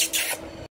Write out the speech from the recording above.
you